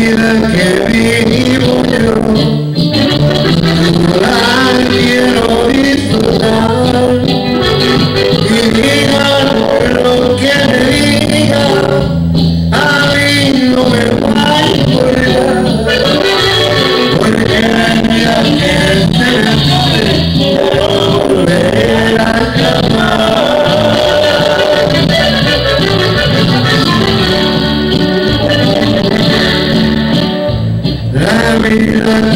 you, Kevin. La vida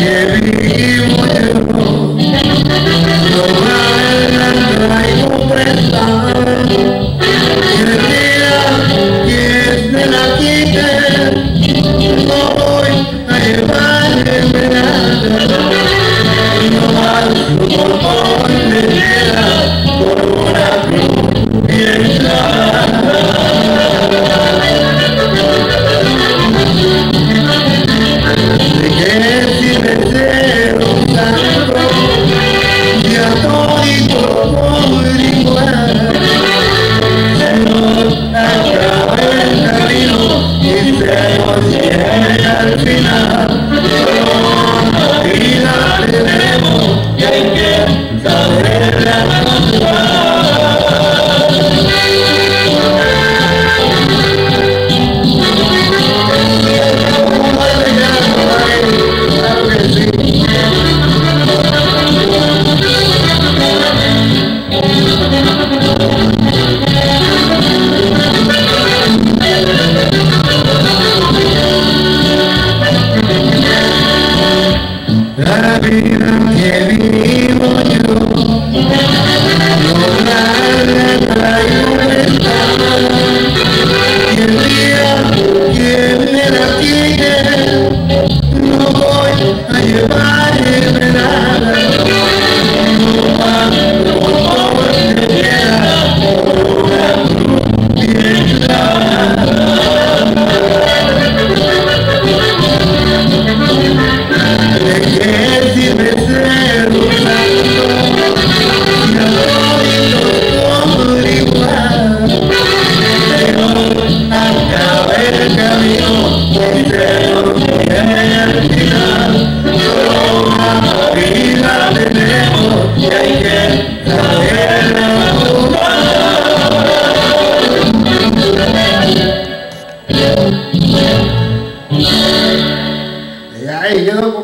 yo